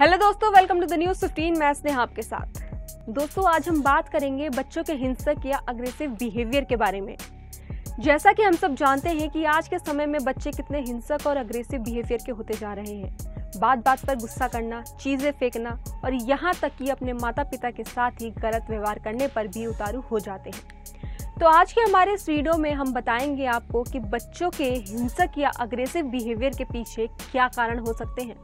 Hello दोस्तों welcome to the news 15 मैं स्नेहा आपके साथ। दोस्तों, आज हम बात करेंगे बच्चों के हिंसक या अग्रेसिव बिहेवियर के बारे में। जैसा कि हम सब जानते हैं कि आज के समय में बच्चे कितने हिंसक और अग्रेसिव बिहेवियर के होते जा रहे हैं। बात बात पर गुस्सा करना, चीज़ें फेंकना और यहाँ तक कि अपने माता पिता के साथ ही गलत व्यवहार करने पर भी उतारू हो जाते हैं। तो आज के हमारे इस वीडियो में हम बताएँगे आपको कि बच्चों के हिंसक या अग्रेसिव बिहेवियर के पीछे क्या कारण हो सकते हैं।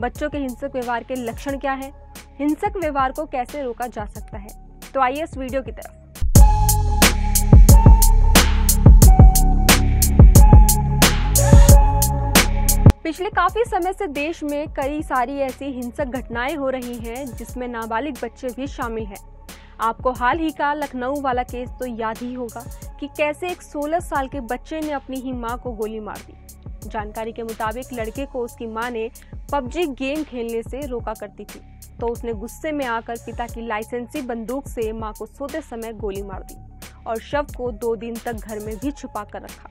बच्चों के हिंसक व्यवहार के लक्षण क्या है? हिंसक व्यवहार को कैसे रोका जा सकता है? तो आइए इस वीडियो की तरफ़। पिछले काफ़ी समय से देश में कई सारी ऐसी हिंसक घटनाएँ हो रही हैं, जिसमें नाबालिग बच्चे भी शामिल हैं। आपको हाल ही का लखनऊ वाला केस तो याद ही होगा कि कैसे एक 16 साल के बच्चे ने अपनी ही माँ को गोली मार दी। जानकारी के मुताबिक लड़के को उसकी माँ ने पबजी गेम खेलने से रोका करती थी तो उसने गुस्से में आकर पिता की लाइसेंसी बंदूक से माँ को सोते समय गोली मार दी और शव को दो दिन तक घर में भी छुपा कर रखा।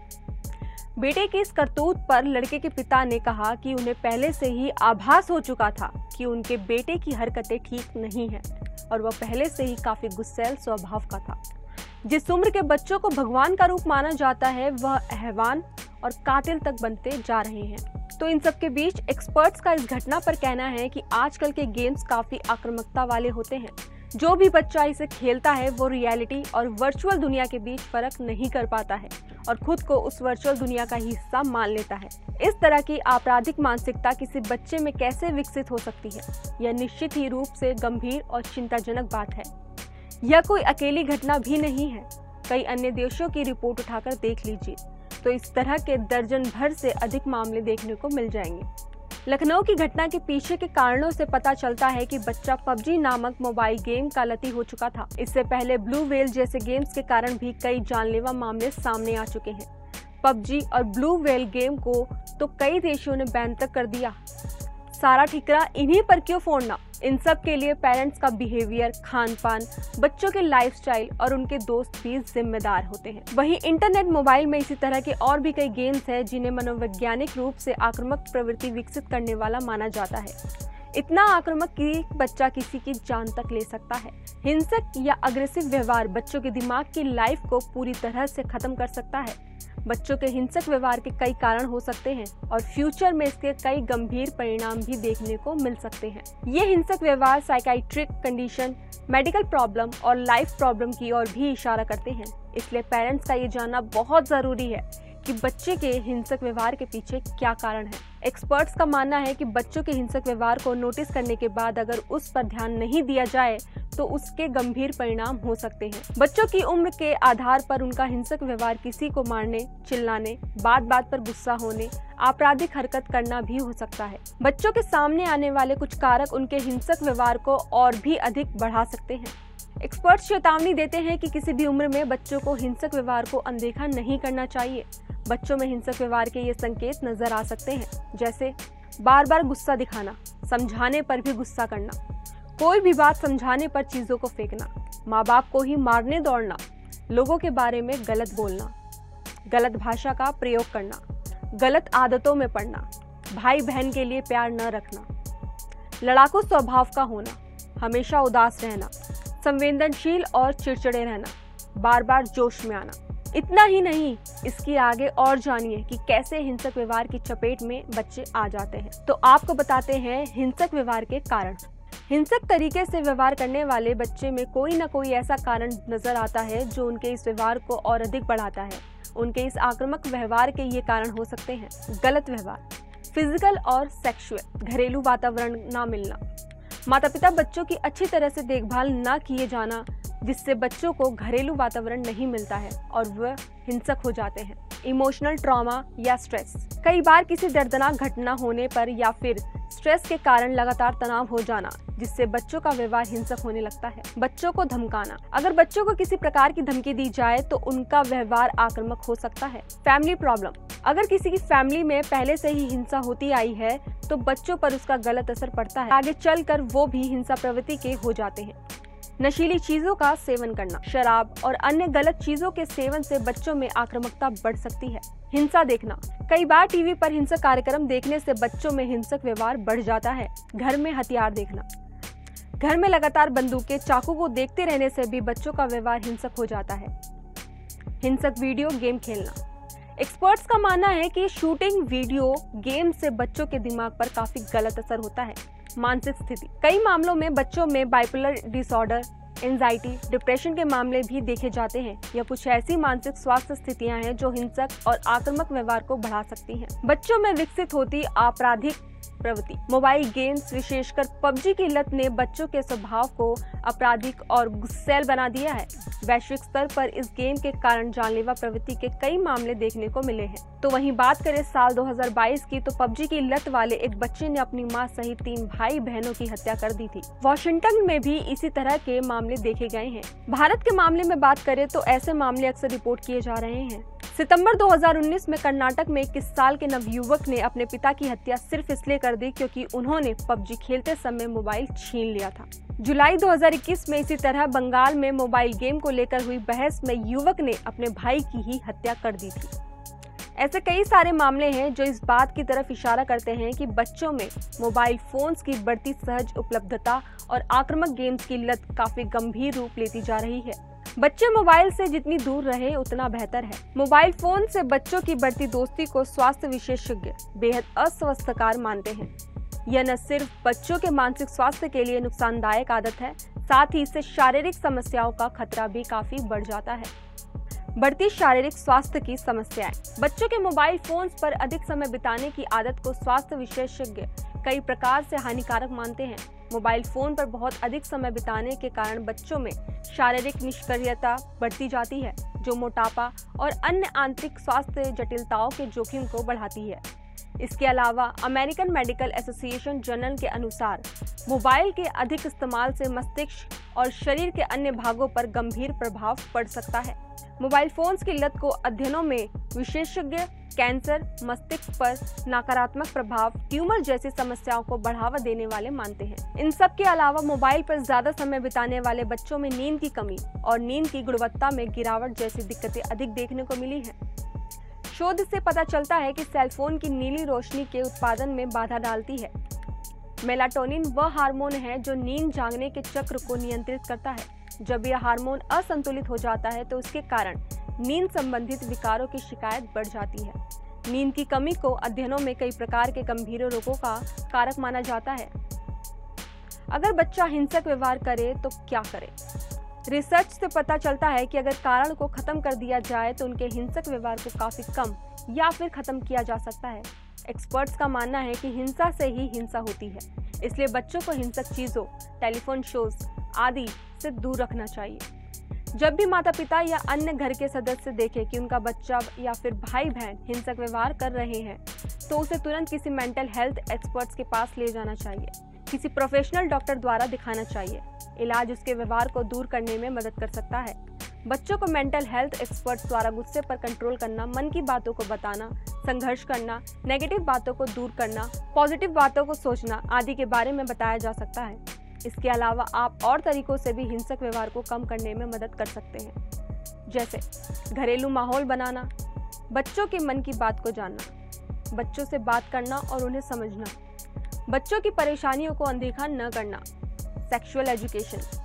बेटे की इस करतूत पर लड़के के पिता ने कहा कि उन्हें पहले से ही आभास हो चुका था कि उनके बेटे की हरकतें ठीक नहीं हैं और वह पहले से ही काफ़ी गुस्सैल स्वभाव का था। जिस उम्र के बच्चों को भगवान का रूप माना जाता है, वह अहवान और कातिल तक बनते जा रहे हैं। तो इन सब के बीच एक्सपर्ट्स का इस घटना पर कहना है कि आजकल के गेम्स काफ़ी आक्रामकता वाले होते हैं। जो भी बच्चा इसे खेलता है, वो रियलिटी और वर्चुअल दुनिया के बीच फ़र्क नहीं कर पाता है और खुद को उस वर्चुअल दुनिया का हिस्सा मान लेता है। इस तरह की आपराधिक मानसिकता किसी बच्चे में कैसे विकसित हो सकती है? यह निश्चित ही रूप से गंभीर और चिंताजनक बात है। यह कोई अकेली घटना भी नहीं है। कई अन्य देशों की रिपोर्ट उठाकर देख लीजिए। तो इस तरह के दर्जन भर से अधिक मामले देखने को मिल जाएँगे। लखनऊ की घटना के पीछे के कारणों से पता चलता है कि बच्चा पबजी नामक मोबाइल गेम का लती हो चुका था। इससे पहले ब्लू वेल जैसे गेम्स के कारण भी कई जानलेवा मामले सामने आ चुके हैं। पबजी और ब्लू वेल गेम को तो कई देशों ने बैन तक कर दिया। सारा ठिकरा इन्हीं पर क्यों फोड़ना? इन सब के लिए पेरेंट्स का बिहेवियर खान पान बच्चों के लाइफस्टाइल और उनके दोस्त भी जिम्मेदार होते हैं। वहीं इंटरनेट मोबाइल में इसी तरह के और भी कई गेम्स हैं जिन्हें मनोवैज्ञानिक रूप से आक्रामक प्रवृत्ति विकसित करने वाला माना जाता है। इतना आक्रामक कि बच्चा किसी की जान तक ले सकता है। हिंसक या अग्रेसिव व्यवहार बच्चों के दिमाग की लाइफ को पूरी तरह से खत्म कर सकता है। बच्चों के हिंसक व्यवहार के कई कारण हो सकते हैं और फ्यूचर में इसके कई गंभीर परिणाम भी देखने को मिल सकते हैं। ये हिंसक व्यवहार साइकाइट्रिक कंडीशन मेडिकल प्रॉब्लम और लाइफ प्रॉब्लम की ओर भी इशारा करते हैं। इसलिए पेरेंट्स का ये जानना बहुत ज़रूरी है कि बच्चे के हिंसक व्यवहार के पीछे क्या कारण है? एक्सपर्ट्स का मानना है कि बच्चों के हिंसक व्यवहार को नोटिस करने के बाद अगर उस पर ध्यान नहीं दिया जाए तो उसके गंभीर परिणाम हो सकते हैं। बच्चों की उम्र के आधार पर उनका हिंसक व्यवहार किसी को मारने, चिल्लाने बात बात पर गुस्सा होने, आपराधिक हरकत करना भी हो सकता है। बच्चों के सामने आने वाले कुछ कारक उनके हिंसक व्यवहार को और भी अधिक बढ़ा सकते हैं। एक्सपर्ट्स चेतावनी देते हैं कि किसी भी उम्र में बच्चों को हिंसक व्यवहार को अनदेखा नहीं करना चाहिए। बच्चों में हिंसक व्यवहार के ये संकेत नज़र आ सकते हैं। जैसे बार बार गुस्सा दिखाना, समझाने पर भी गुस्सा करना, कोई भी बात समझाने पर चीज़ों को फेंकना माँ बाप को ही मारने दौड़ना, लोगों के बारे में गलत बोलना, गलत भाषा का प्रयोग करना, गलत आदतों में पड़ना भाई बहन के लिए प्यार न रखना, लड़ाकू स्वभाव का होना, हमेशा उदास रहना, संवेदनशील और चिड़चिड़े रहना बार बार जोश में आना। इतना ही नहीं, इसकी आगे और जानिए कि कैसे हिंसक व्यवहार की चपेट में बच्चे आ जाते हैं। तो आपको बताते हैं हिंसक व्यवहार के कारण। हिंसक तरीके से व्यवहार करने वाले बच्चे में कोई ना कोई ऐसा कारण नज़र आता है जो उनके इस व्यवहार को और अधिक बढ़ाता है। उनके इस आक्रामक व्यवहार के ये कारण हो सकते हैं। गलत व्यवहार, फ़िज़िकल और सेक्सुअल, घरेलू वातावरण ना मिलना। माता पिता बच्चों की अच्छी तरह से देखभाल न किए जाना जिससे बच्चों को घरेलू वातावरण नहीं मिलता है और वह हिंसक हो जाते हैं। इमोशनल ट्रॉमा या स्ट्रेस कई बार किसी दर्दनाक घटना होने पर या फिर स्ट्रेस के कारण लगातार तनाव हो जाना, जिससे बच्चों का व्यवहार हिंसक होने लगता है। बच्चों को धमकाना। अगर बच्चों को किसी प्रकार की धमकी दी जाए तो उनका व्यवहार आक्रामक हो सकता है। फैमिली प्रॉब्लम अगर किसी की फैमिली में पहले से ही हिंसा होती आई है तो बच्चों पर उसका गलत असर पड़ता है। आगे चलकर वो भी हिंसा प्रवृत्ति के हो जाते हैं। नशीली चीज़ों का सेवन करना। शराब और अन्य गलत चीज़ों के सेवन से बच्चों में आक्रामकता बढ़ सकती है। हिंसा देखना। कई बार टीवी पर हिंसक कार्यक्रम देखने से बच्चों में हिंसक व्यवहार बढ़ जाता है। घर में हथियार देखना। घर में लगातार बंदूकें चाकू को देखते रहने से भी बच्चों का व्यवहार हिंसक हो जाता है। हिंसक वीडियो गेम खेलना। एक्सपर्ट्स का मानना है कि शूटिंग वीडियो गेम से बच्चों के दिमाग पर काफ़ी गलत असर होता है। मानसिक स्थिति कई मामलों में बच्चों में बाइपोलर डिसऑर्डर एंजाइटी डिप्रेशन के मामले भी देखे जाते हैं यह कुछ ऐसी मानसिक स्वास्थ्य स्थितियाँ हैं जो हिंसक और आक्रामक व्यवहार को बढ़ा सकती हैं। बच्चों में विकसित होती आपराधिक प्रवृत्ति मोबाइल गेम्स विशेषकर पबजी की लत ने बच्चों के स्वभाव को आपराधिक और गुस्सेल बना दिया है। वैश्विक स्तर पर इस गेम के कारण जानलेवा प्रवृत्ति के कई मामले देखने को मिले हैं। तो वहीं बात करें साल 2022 की तो पबजी की लत वाले एक बच्चे ने अपनी माँ सहित तीन भाई बहनों की हत्या कर दी थी। वॉशिंगटन में भी इसी तरह के मामले देखे गए हैं। भारत के मामले में बात करें तो ऐसे मामले अक्सर रिपोर्ट किए जा रहे हैं। सितंबर 2019 में कर्नाटक में इक्कीस साल के नवयुवक ने अपने पिता की हत्या सिर्फ़ इसलिए कर दी क्योंकि उन्होंने पबजी खेलते समय मोबाइल छीन लिया था। जुलाई 2021 में इसी तरह बंगाल में मोबाइल गेम को लेकर हुई बहस में युवक ने अपने भाई की ही हत्या कर दी थी। ऐसे कई सारे मामले हैं जो इस बात की तरफ़ इशारा करते हैं कि बच्चों में मोबाइल फोन्स की बढ़ती सहज उपलब्धता और आक्रामक गेम्स की लत काफ़ी गंभीर रूप लेती जा रही है। बच्चे मोबाइल से जितनी दूर रहे, उतना बेहतर है। मोबाइल फ़ोन से बच्चों की बढ़ती दोस्ती को स्वास्थ्य विशेषज्ञ बेहद अस्वस्थकार मानते हैं। यह न सिर्फ़ बच्चों के मानसिक स्वास्थ्य के लिए नुकसानदायक आदत है, साथ ही इससे शारीरिक समस्याओं का खतरा भी काफ़ी बढ़ जाता है। बढ़ती शारीरिक स्वास्थ्य की समस्याएँ। बच्चों के मोबाइल फोन्स पर अधिक समय बिताने की आदत को स्वास्थ्य विशेषज्ञ कई प्रकार से हानिकारक मानते हैं। मोबाइल फ़ोन पर बहुत अधिक समय बिताने के कारण बच्चों में शारीरिक निष्क्रियता बढ़ती जाती है, जो मोटापा और अन्य आंतरिक स्वास्थ्य जटिलताओं के जोखिम को बढ़ाती है। इसके अलावा अमेरिकन मेडिकल एसोसिएशन जर्नल के अनुसार, मोबाइल के अधिक इस्तेमाल से मस्तिष्क और शरीर के अन्य भागों पर गंभीर प्रभाव पड़ सकता है। मोबाइल फोन्स की लत को अध्ययनों में विशेषज्ञ कैंसर, मस्तिष्क पर नकारात्मक प्रभाव, ट्यूमर जैसी समस्याओं को बढ़ावा देने वाले मानते हैं। इन सब के अलावा मोबाइल पर ज़्यादा समय बिताने वाले बच्चों में नींद की कमी और नींद की गुणवत्ता में गिरावट जैसी दिक्कतें अधिक देखने को मिली है। शोध से पता चलता है कि सेलफोन की नीली रोशनी के उत्पादन में बाधा डालती है। मेलाटोनिन वह हार्मोन है जो नींद जागने के चक्र को नियंत्रित करता है। जब यह हार्मोन असंतुलित हो जाता है तो इसके कारण नींद संबंधित विकारों की शिकायत बढ़ जाती है। नींद की कमी को अध्ययनों में कई प्रकार के गंभीर रोगों का कारक माना जाता है। अगर बच्चा हिंसक व्यवहार करे तो क्या करे? रिसर्च से पता चलता है कि अगर कारण को खत्म कर दिया जाए तो उनके हिंसक व्यवहार को काफ़ी कम या फिर खत्म किया जा सकता है। एक्सपर्ट्स का मानना है कि हिंसा से ही हिंसा होती है। इसलिए बच्चों को हिंसक चीज़ों टेलीफोन शोज़ आदि से दूर रखना चाहिए। जब भी माता पिता या अन्य घर के सदस्य देखे कि उनका बच्चा या फिर भाई बहन हिंसक व्यवहार कर रहे हैं तो उसे तुरंत किसी मेंटल हेल्थ एक्सपर्ट्स के पास ले जाना चाहिए। किसी प्रोफेशनल डॉक्टर द्वारा दिखाना चाहिए। इलाज उसके व्यवहार को दूर करने में मदद कर सकता है। बच्चों को मेंटल हेल्थ एक्सपर्ट्स द्वारा गुस्से पर कंट्रोल करना, मन की बातों को बताना, संघर्ष करना नेगेटिव बातों को दूर करना पॉजिटिव बातों को सोचना आदि के बारे में बताया जा सकता है। इसके अलावा आप और तरीकों से भी हिंसक व्यवहार को कम करने में मदद कर सकते हैं। जैसे, घरेलू माहौल बनाना, बच्चों के मन की बात को जानना, बच्चों से बात करना और उन्हें समझना, बच्चों की परेशानियों को अनदेखा न करना सेक्सुअल एजुकेशन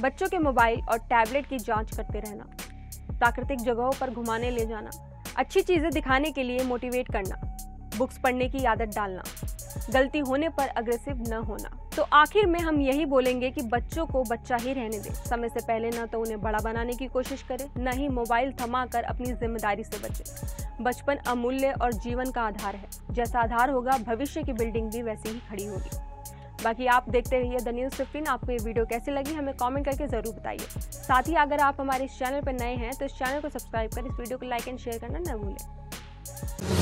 बच्चों के मोबाइल और टैबलेट की जाँच करते रहना, प्राकृतिक जगहों पर घुमाने ले जाना, अच्छी चीज़ें दिखाने के लिए मोटिवेट करना बुक्स पढ़ने की आदत डालना, गलती होने पर अग्रेसिव न होना। तो आखिर में हम यही बोलेंगे कि बच्चों को बच्चा ही रहने दें। समय से पहले ना तो उन्हें बड़ा बनाने की कोशिश करें, न ही मोबाइल थमा कर अपनी ज़िम्मेदारी से बचें। बचपन अमूल्य और जीवन का आधार है। जैसा आधार होगा, भविष्य की बिल्डिंग भी वैसे ही खड़ी होगी। बाकी आप देखते रहिए द न्यूज़ फिफ्टीन आपको ये वीडियो कैसी लगी हमें कमेंट करके ज़रूर बताइए। साथ ही अगर आप हमारे इस चैनल पर नए हैं तो इस चैनल को सब्सक्राइब कर, इस वीडियो को लाइक एंड शेयर करना न भूलें।